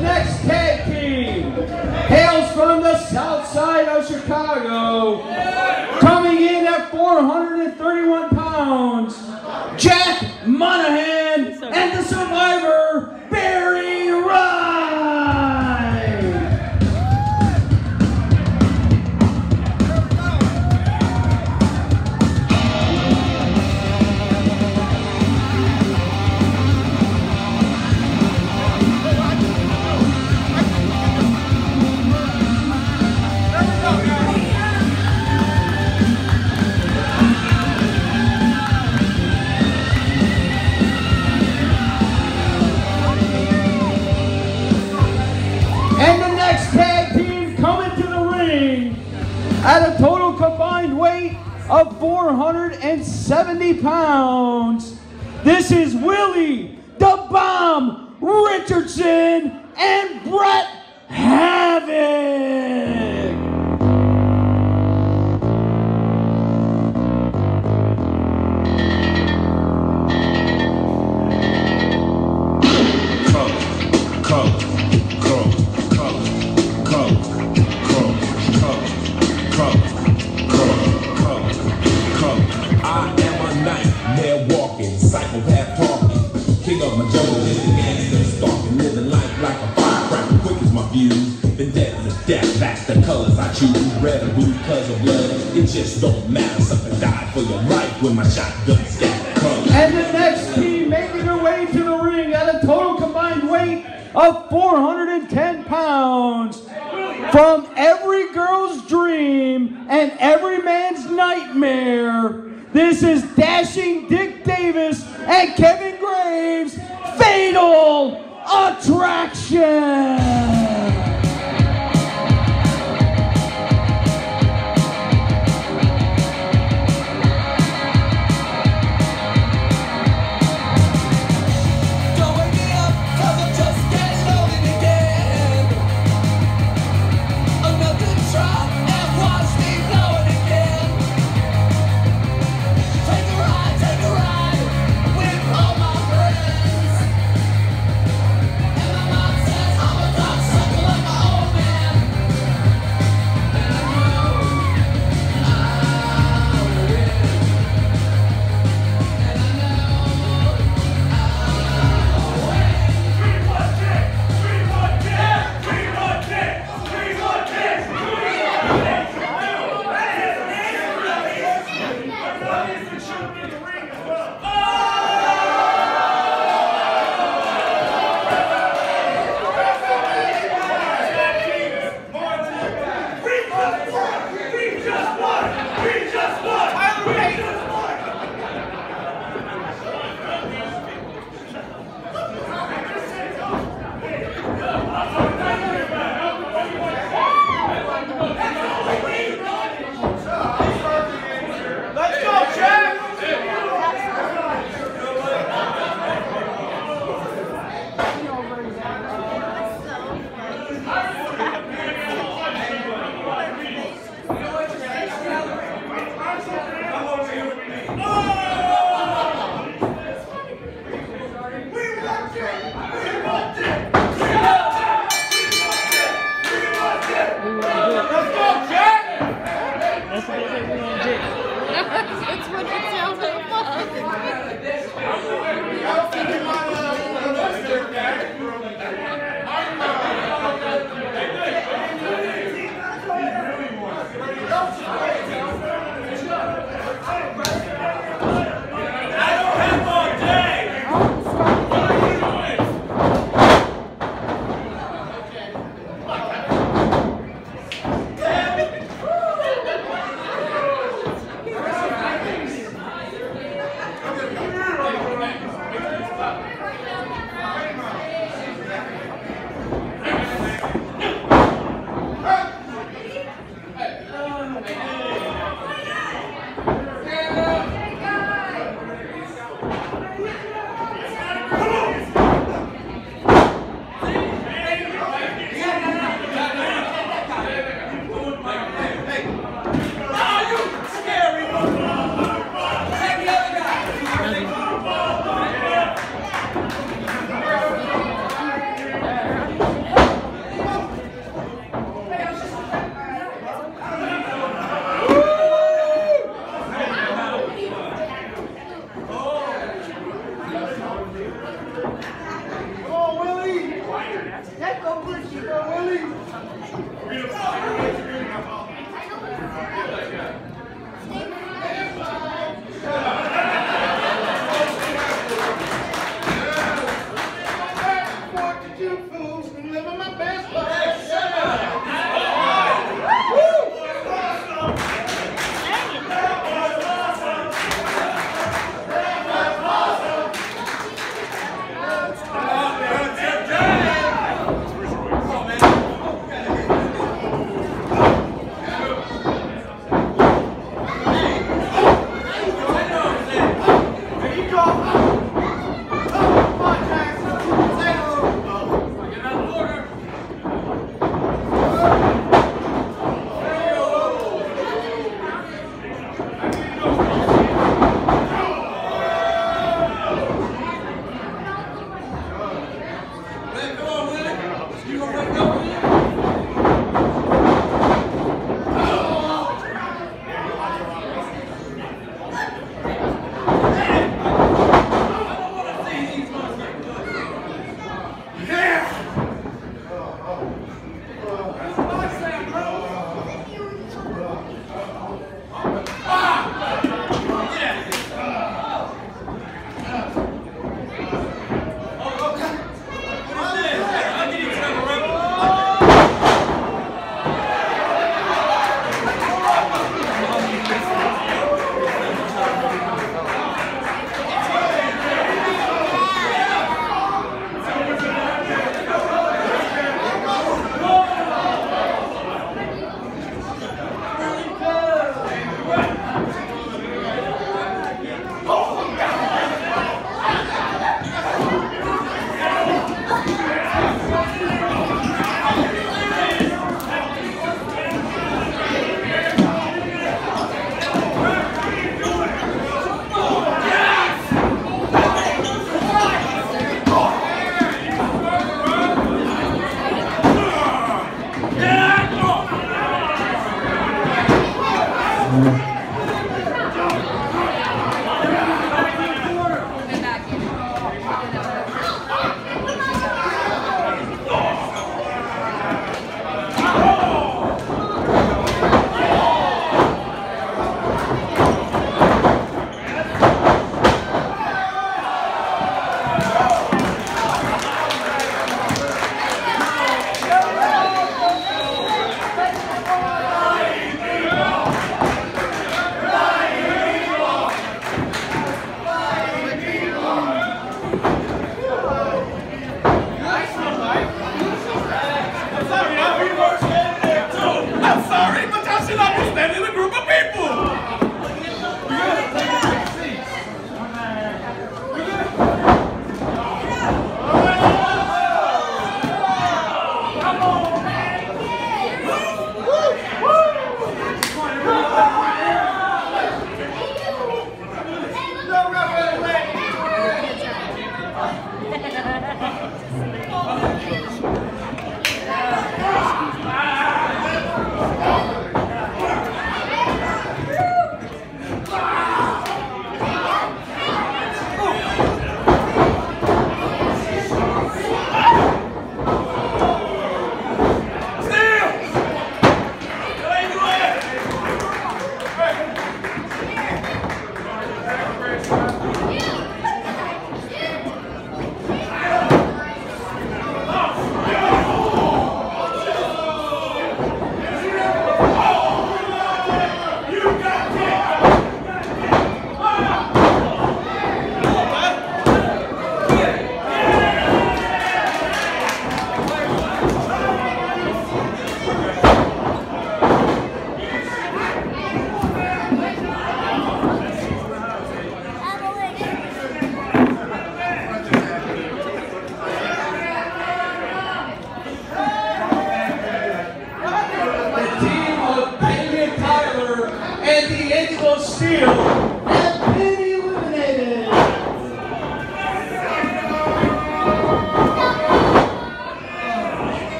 next tag team. Hails from the south side of Chicago, coming in at 431 pounds, 470 pounds. This is Willie the Bomb Richardson and Brett Havoc. Red or blue, cause of blood, it just don't matter. Something died for your life when my shotgun scatter. Come. And the next team making their way to the ring at a total combined weight of 410 pounds. From every girl's dream and every man's nightmare, this is Dashing Dick Davis and Kevin Graves, Fatal Attraction.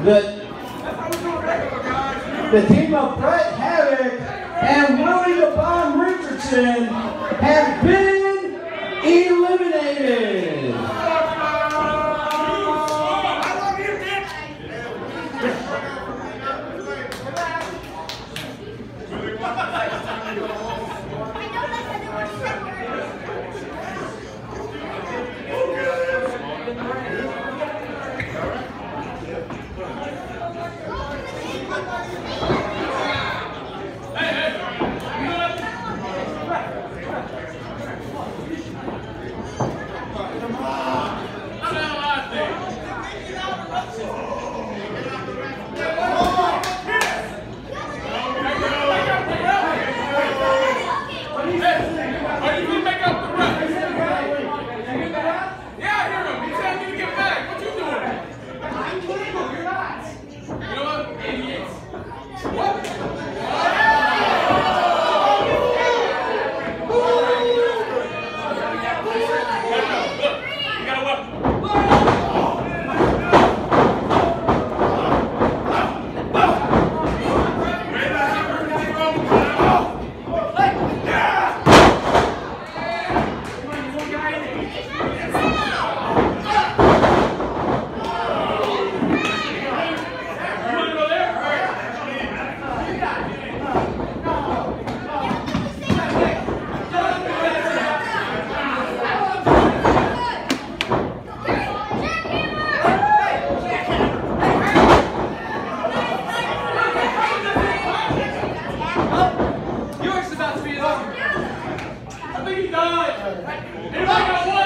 The, the team of Brett Havoc and Willie the Bomb Richardson have been đời.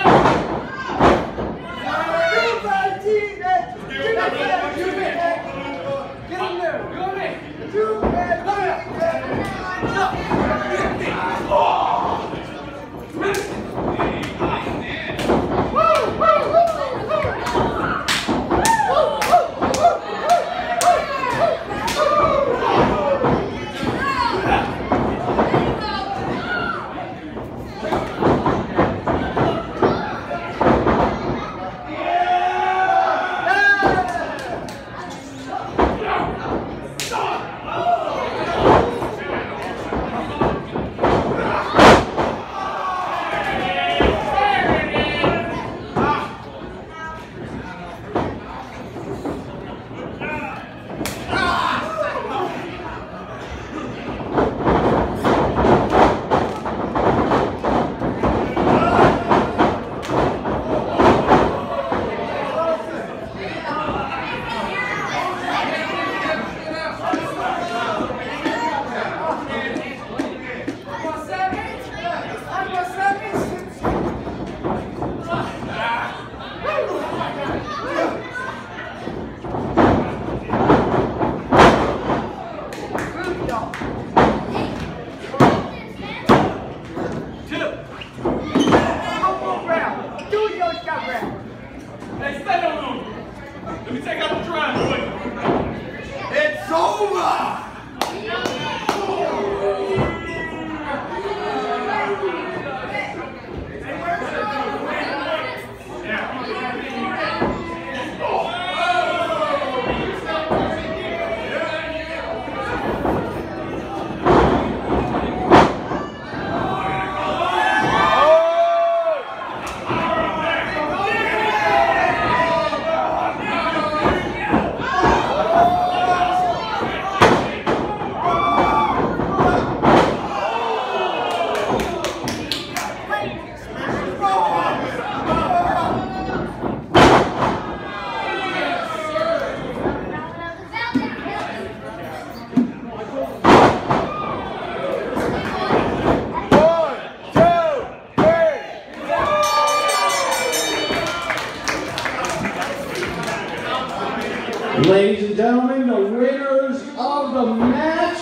Ladies and gentlemen, the winners of the match,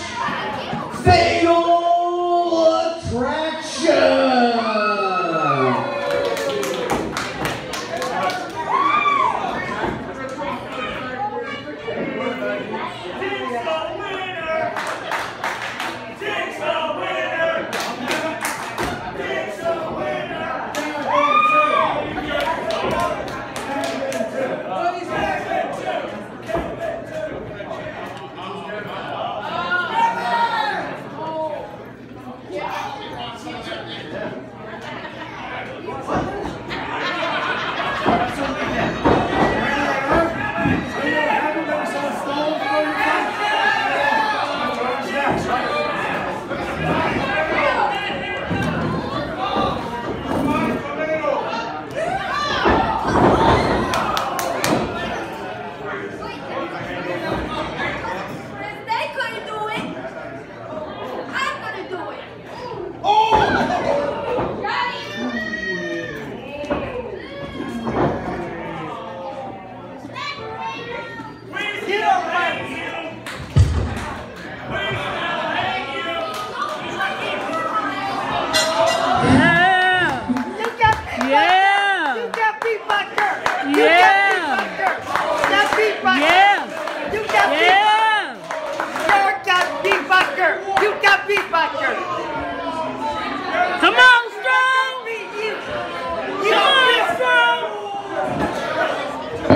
Fatal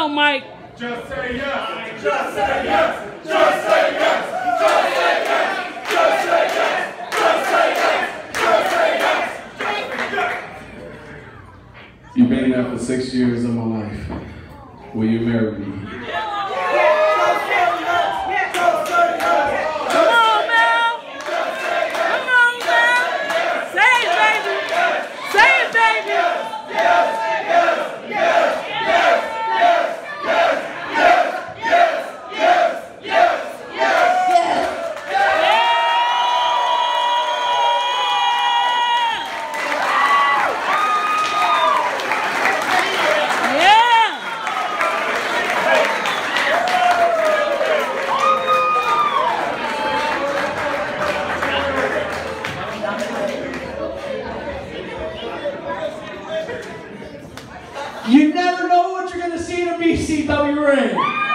Let's Mike. Just say yes. Just say yes. Just say yes. Just say yes. Just say yes. Just say yes. Just say yes. Just say yes. You've been there for six years of my life. Will you marry me? BCW ring.